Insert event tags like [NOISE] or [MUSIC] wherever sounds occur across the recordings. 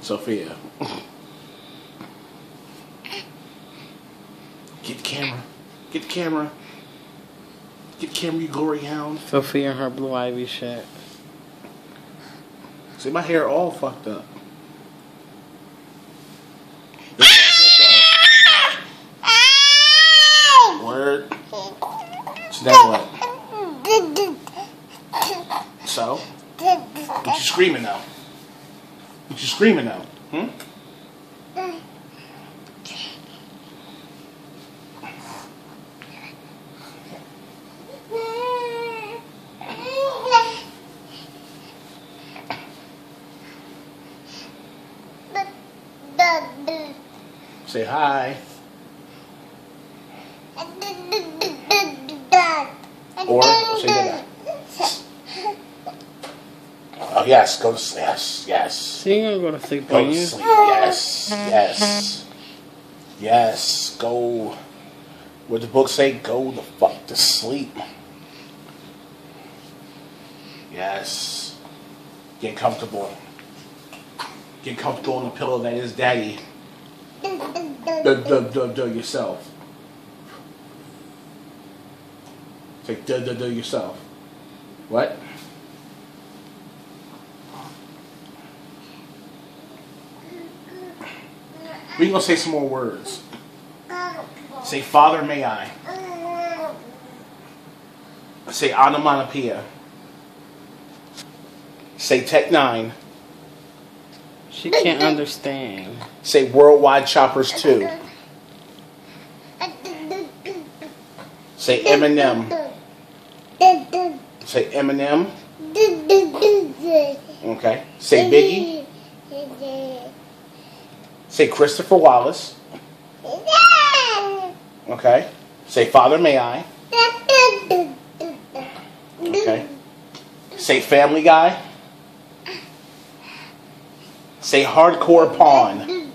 Sofía. Get the camera. Get the camera. Get the camera, you glory hound. Sofía and her Blue Ivy shit. See, my hair all fucked up. This is it, though. Word. So now what? So? What you screaming now? What you screaming now? Hmm? Say hi. Or say that. Oh yes, go to sleep. Yes, yes. Ain't gonna go to sleep Go to you. sleep. Yes, yes, yes. Go. What the book say? Go the fuck to sleep. Yes. Get comfortable. Get comfortable on the pillow that is daddy. Do, do, do, do yourself. Take do, do, do yourself. What? We gonna say some more words. Say Father may I. Say onomatopoeia. Say Tech N9ne. She can't understand. Say Worldwide Choppers 2. Say Eminem. Say Eminem. Okay. Say Biggie. Say Christopher Wallace. Okay. Say Father May I. Okay. Say Family Guy. Say Hardcore Pawn.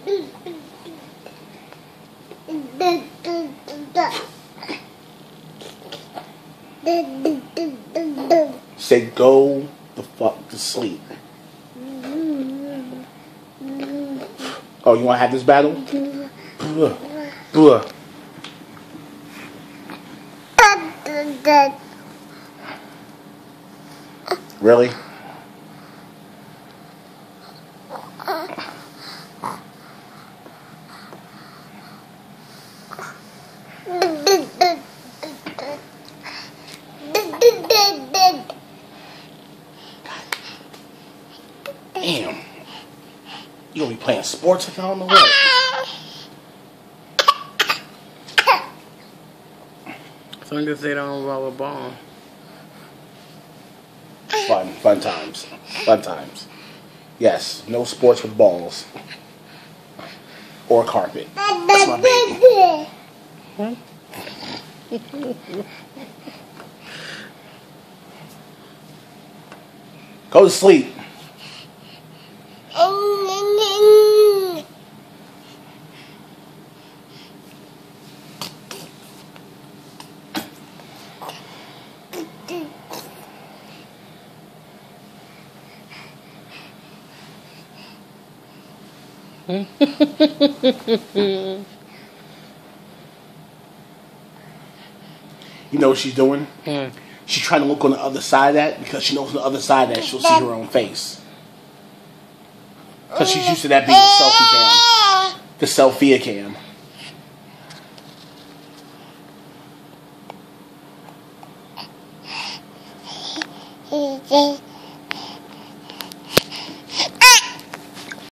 Say Go the fuck to sleep. Oh, you want to have this battle? Bruh. Bruh. Really? You gonna be playing sports if I don't know what? As long as they don't roll a ball. Fun, fun times. Fun times. Yes, no sports with balls. Or carpet. That's my baby. Go to sleep. [LAUGHS] You know what she's doing? Hmm. She's trying to look on the other side of that because she knows on the other side of that she'll see her own face. Because she's used to that being the selfie cam. The selfie cam.